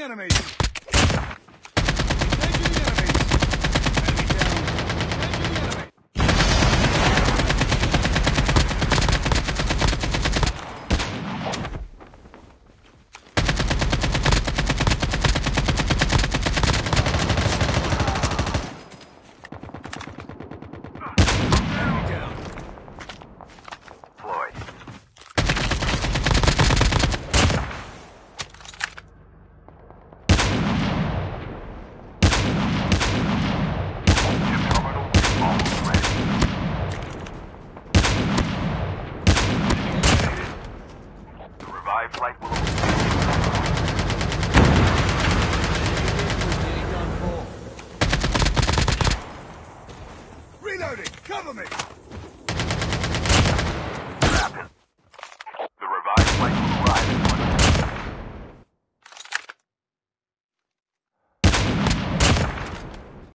enemy! Revived flight will Reloading! Cover me!